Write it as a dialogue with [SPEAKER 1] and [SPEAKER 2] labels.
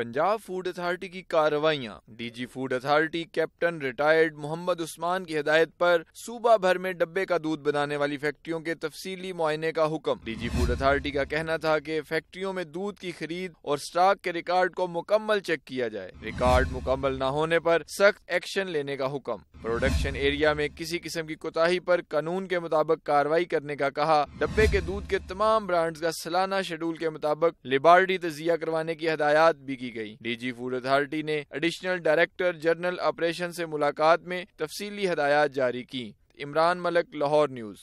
[SPEAKER 1] Punjab food authority کی کارروائیاں D G food authority captain retired Muhammad Usman کی ہدایت پر صوبہ بھر میں ڈبے کا دودھ بنانے والی فیکٹریوں کے تفصیلی معائنے کا حکم۔ ڈی جی فوڈ اتھارٹی کا کہنا تھا کہ فیکٹریوں میں دودھ کی خرید اور سٹاک کے ریکارڈ کو مکمل چیک کیا جائے۔ ریکارڈ مکمل نہ ہونے پر سخت ایکشن لینے کا حکم۔ پروڈکشن ایریا میں کسی قسم کی کوتاہی پر قانون کے مطابق کاروائی کرنے کا کہا۔ ڈبے کے دودھ کے تمام برانڈز کا سالانہ شیڈول کے مطابق لیبارٹی تجزیہ کروانے کی ہدایات بھی کی گئی۔ ڈی جی فوڈ اتھارٹی نے ایڈیشنل ڈائریکٹر جنرل آپریشن سے ملاقات میں تفصیلی ہدایات جاری کی عمران ملک، لاہور نیوز۔